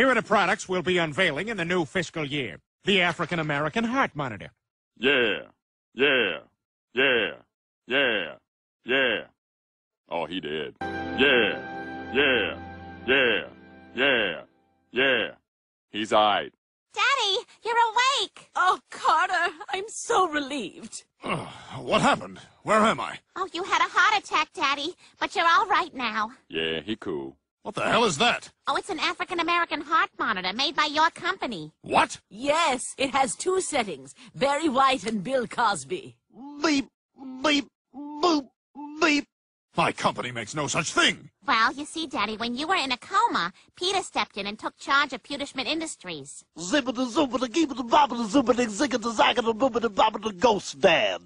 Here are the products we'll be unveiling in the new fiscal year. The African American Heart Monitor. Yeah, yeah, yeah, yeah, yeah. Oh, he did. Yeah, yeah, yeah, yeah, yeah. He's alright. Daddy, you're awake. Oh, Carter, I'm so relieved. What happened? Where am I? Oh, you had a heart attack, Daddy, but you're all right now. Yeah, he cool. What the hell is that? Oh, it's an African American heart monitor made by your company. What? Yes, it has two settings Barry White and Bill Cosby. Beep, beep, boop, beep. My company makes no such thing. Well, you see, Daddy, when you were in a coma, Peter stepped in and took charge of Pewterschmidt Industries. Zippity zoopity, keepity boppity zoopity, ziggity zaggity boopity boppity ghost band.